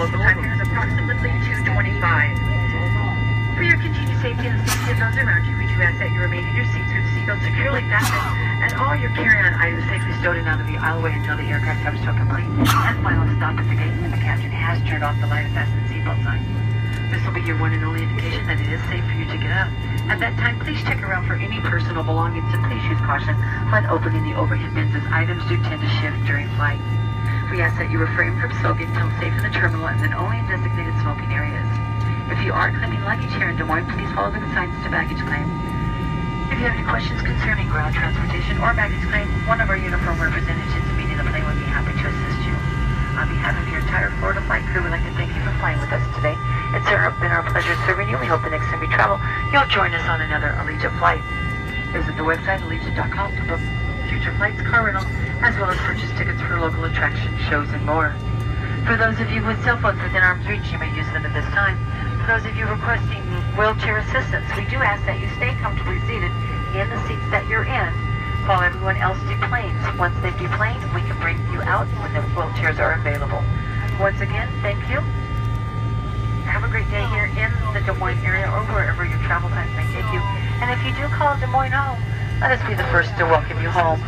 Time is approximately 225. For your continued safety and the safety of those around you, we do ask that you remain in your seats with seatbelts securely fastened and all your carry-on items safely stowed in out of the aisleway until the aircraft comes to a complete and final stop at the gate and the captain has turned off the light and fastened seatbelt sign. This will be your one and only indication that it is safe for you to get out. At that time, please check around for any personal belongings and please use caution when opening the overhead bins as items do tend to shift during flight. We ask that you refrain from smoking until safe in the terminal and then only in designated smoking areas. If you are claiming luggage here in Des Moines, please follow the signs to baggage claim. If you have any questions concerning ground transportation or baggage claim, one of our uniform representatives meeting the plane would be happy to assist you. On behalf of your entire Florida flight crew, we'd like to thank you for flying with us today. It's been our pleasure serving you. We hope the next time you travel, you'll join us on another Allegiant flight. Visit the website allegiant.com to book future flights, car rental, as well as purchase tickets for local attractions, shows, and more. For those of you with cell phones within arm's reach, you may use them at this time. For those of you requesting wheelchair assistance, we do ask that you stay comfortably seated in the seats that you're in while everyone else deplanes. Once they deplane, we can bring you out when the wheelchairs are available. Once again, thank you. Have a great day here in the Des Moines area or wherever your travel plans may take you. And if you do call Des Moines home, let us be the first to welcome you home.